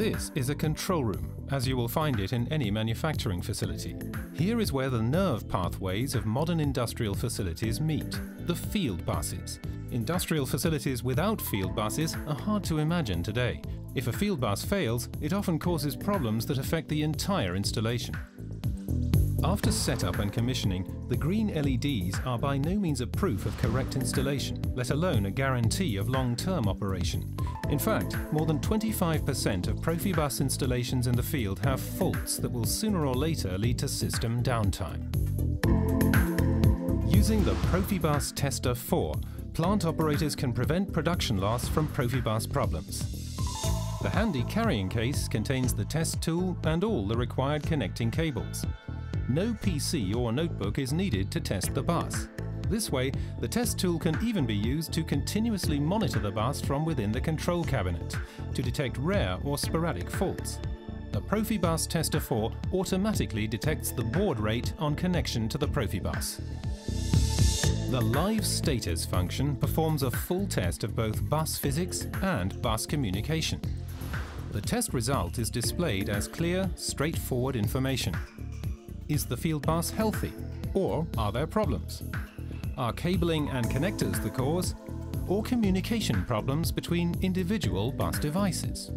This is a control room, as you will find it in any manufacturing facility. Here is where the nerve pathways of modern industrial facilities meet, the field buses. Industrial facilities without field buses are hard to imagine today. If a field bus fails, it often causes problems that affect the entire installation. After setup and commissioning, the green LEDs are by no means a proof of correct installation, let alone a guarantee of long-term operation. In fact, more than 25% of Profibus installations in the field have faults that will sooner or later lead to system downtime. Using the Profibus Tester 4, plant operators can prevent production loss from Profibus problems. The handy carrying case contains the test tool and all the required connecting cables no PC or notebook is needed to test the bus. This way, the test tool can even be used to continuously monitor the bus from within the control cabinet to detect rare or sporadic faults. The Profibus Tester 4 automatically detects the baud rate on connection to the Profibus. The Live Status function performs a full test of both bus physics and bus communication. The test result is displayed as clear, straightforward information. Is the field bus healthy? Or are there problems? Are cabling and connectors the cause? Or communication problems between individual bus devices?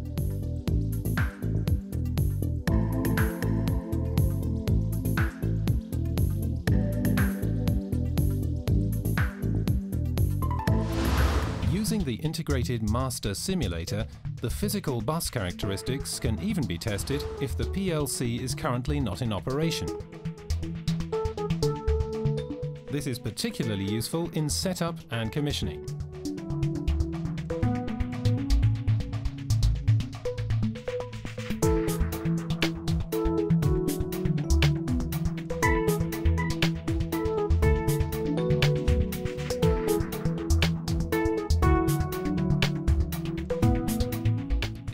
Using the integrated master simulator, the physical bus characteristics can even be tested if the PLC is currently not in operation. This is particularly useful in setup and commissioning.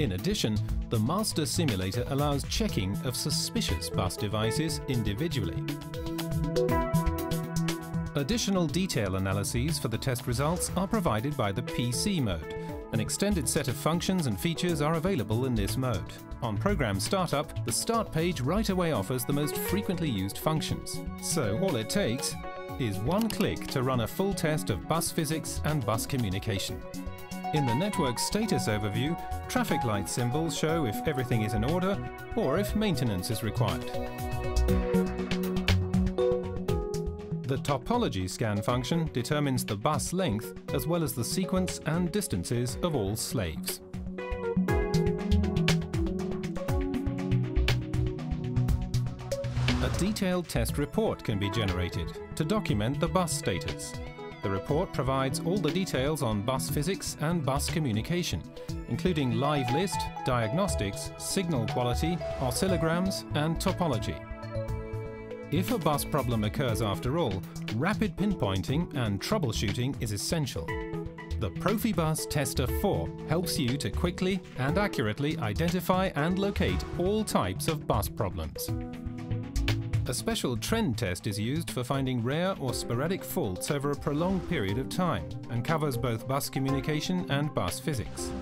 In addition, the Master Simulator allows checking of suspicious bus devices individually. Additional detail analyses for the test results are provided by the PC mode. An extended set of functions and features are available in this mode. On program startup, the start page right away offers the most frequently used functions. So all it takes is one click to run a full test of bus physics and bus communication. In the network status overview, traffic light symbols show if everything is in order or if maintenance is required. The topology scan function determines the bus length as well as the sequence and distances of all slaves. A detailed test report can be generated to document the bus status. The report provides all the details on bus physics and bus communication, including live list, diagnostics, signal quality, oscillograms and topology. If a bus problem occurs after all, rapid pinpointing and troubleshooting is essential. The Profibus Tester 4 helps you to quickly and accurately identify and locate all types of bus problems. A special trend test is used for finding rare or sporadic faults over a prolonged period of time and covers both bus communication and bus physics.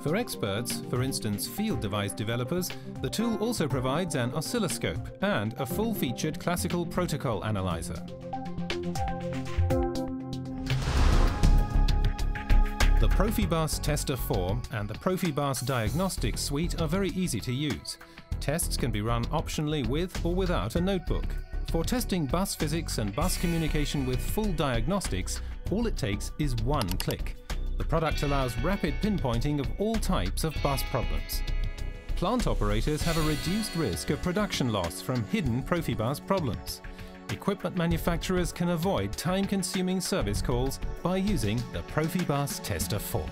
For experts, for instance field device developers, the tool also provides an oscilloscope and a full-featured classical protocol analyzer. The Profibus Tester 4 and the Profibus Diagnostics Suite are very easy to use. Tests can be run optionally with or without a notebook. For testing bus physics and bus communication with full diagnostics, all it takes is one click. The product allows rapid pinpointing of all types of bus problems. Plant operators have a reduced risk of production loss from hidden Profibus problems. Equipment manufacturers can avoid time-consuming service calls by using the Profibus Tester 4.